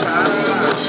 time.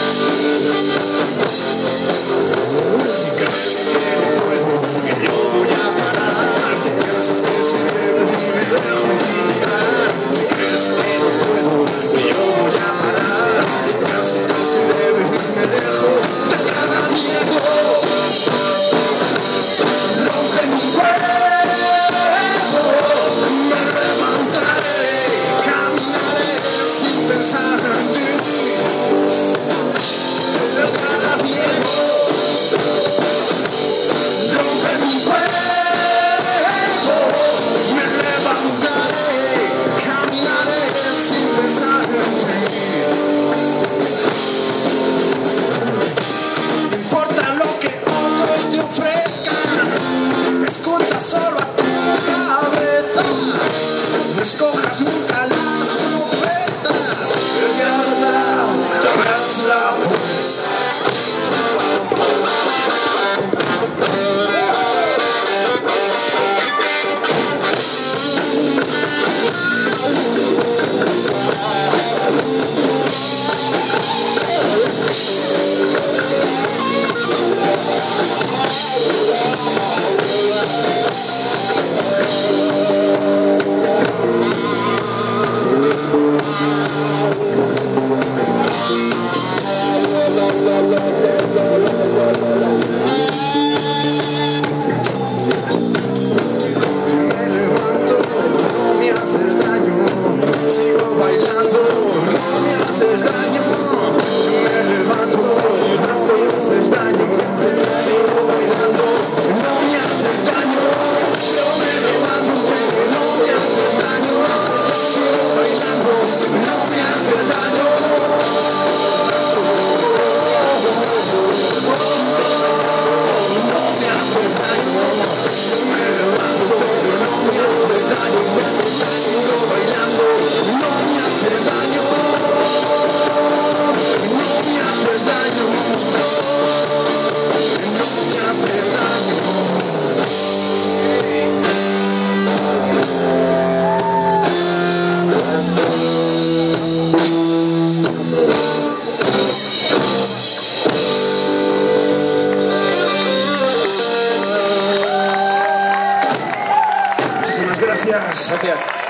Abras Gracias.